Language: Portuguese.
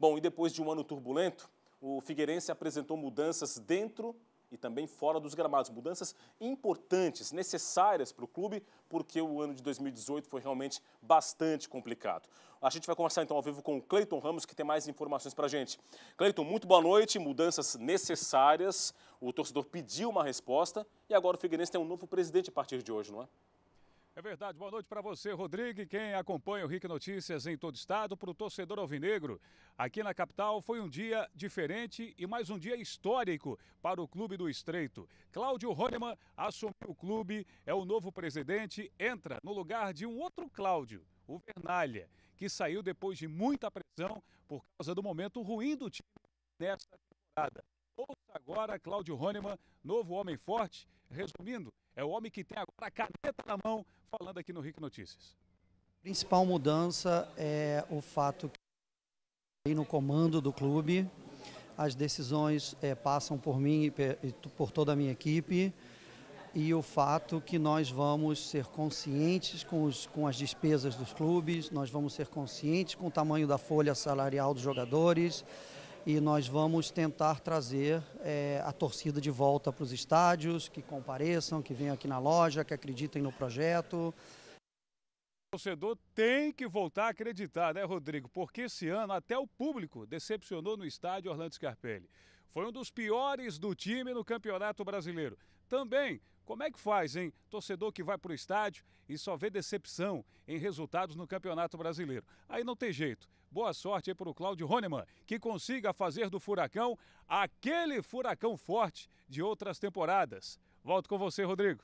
Bom, e depois de um ano turbulento, o Figueirense apresentou mudanças dentro e também fora dos gramados. Mudanças importantes, necessárias para o clube, porque o ano de 2018 foi realmente bastante complicado. A gente vai conversar então ao vivo com o Cleiton Ramos, que tem mais informações para a gente. Cleiton, muito boa noite. Mudanças necessárias. O torcedor pediu uma resposta e agora o Figueirense tem um novo presidente a partir de hoje, não é? É verdade. Boa noite para você, Rodrigo, quem acompanha o RIC Notícias em todo o estado, para o torcedor alvinegro. Aqui na capital foi um dia diferente e mais um dia histórico para o Clube do Estreito. Cláudio Roneman assumiu o clube, é o novo presidente, entra no lugar de um outro Cláudio, o Vernalha, que saiu depois de muita pressão por causa do momento ruim do time nesta temporada. Ouça agora Cláudio Roneman, novo homem forte, resumindo, é o homem que tem agora a caneta na mão, falando aqui no RIC Notícias. A principal mudança é o fato que no comando do clube, as decisões é, passam por mim e por toda a minha equipe e o fato que nós vamos ser conscientes com, os, com as despesas dos clubes, nós vamos ser conscientes com o tamanho da folha salarial dos jogadores, e nós vamos tentar trazer é, a torcida de volta para os estádios, que compareçam, que venham aqui na loja, que acreditem no projeto. O torcedor tem que voltar a acreditar, né, Rodrigo? Porque esse ano até o público decepcionou no estádio Orlando Scarpelli. Foi um dos piores do time no Campeonato Brasileiro. Também como é que faz, hein? Torcedor que vai para o estádio e só vê decepção em resultados no Campeonato Brasileiro. Aí não tem jeito. Boa sorte aí para o Cláudio Roneman, que consiga fazer do Furacão aquele furacão forte de outras temporadas. Volto com você, Rodrigo.